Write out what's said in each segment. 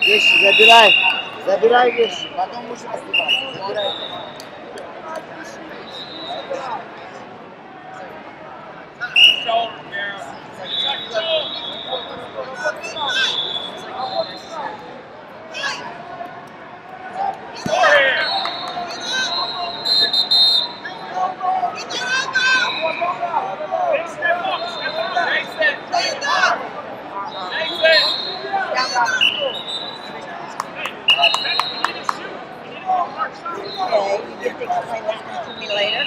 Вещи забирай. Забирай вещи. Потом будешь раздеваться. Забирай. Okay, to explain that me later.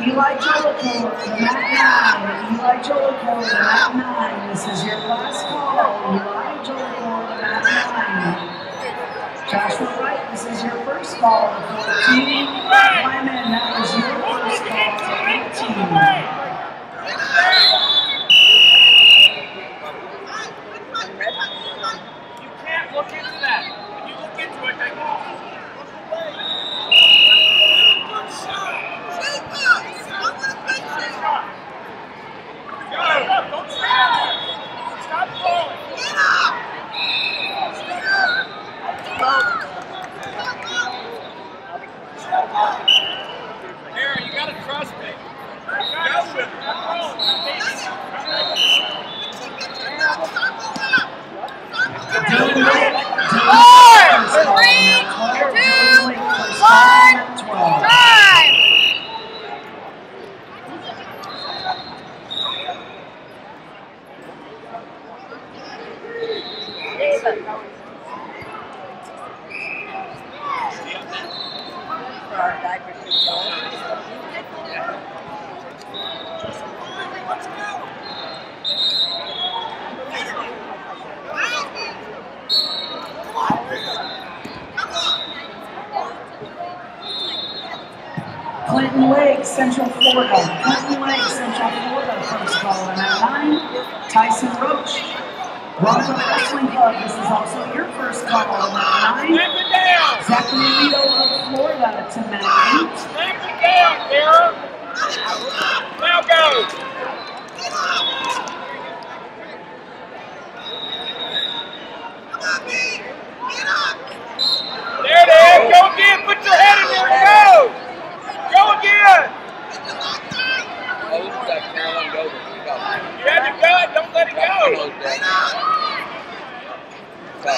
Eli Jolicoeur to mat 9. Eli Jolicoeur to mat 9. This is your last call. Eli Jolicoeur to mat 9. Joshua Wright, this is your first call to 14. Mark Wayman, that was your first call to Control. Clinton Lake, Central Florida. Clinton Lake, Central Florida, first call in nine. Tyson Roach, Rockland Wrestling Club. This is also your first call in at nine. Stamp it down. Zachary Lito of Florida to mat eight. Down. Now go. There it is. Go again. Put your head in there and go. Go again. You had to gut. Don't let it go. Hey,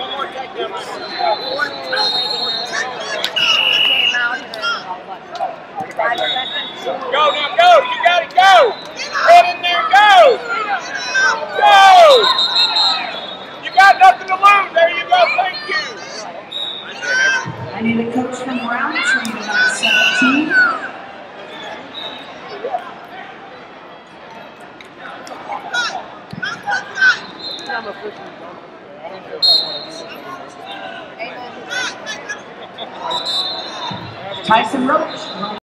one more. Came Tyson Roach,